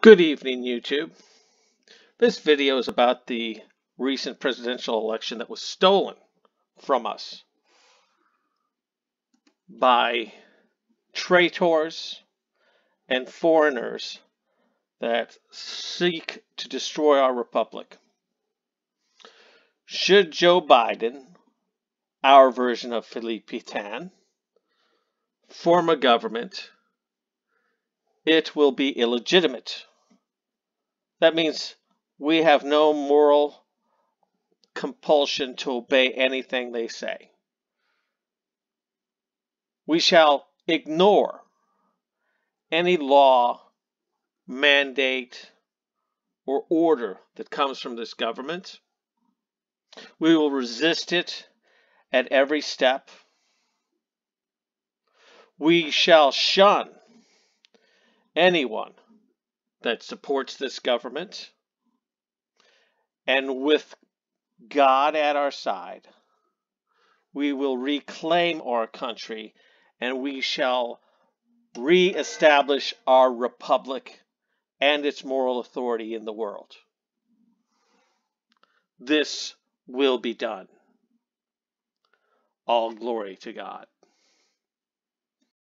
Good evening, YouTube. This video is about the recent presidential election that was stolen from us by traitors and foreigners that seek to destroy our republic. Should Joe Biden, our version of Philippe Pétain, form a government, it will be illegitimate. That means we have no moral compulsion to obey anything they say. We shall ignore any law, mandate, or order that comes from this government. We will resist it at every step. We shall shun anyone that supports this government. And with God at our side, we will reclaim our country and we shall re-establish our republic and its moral authority in the world. This will be done. All glory to God.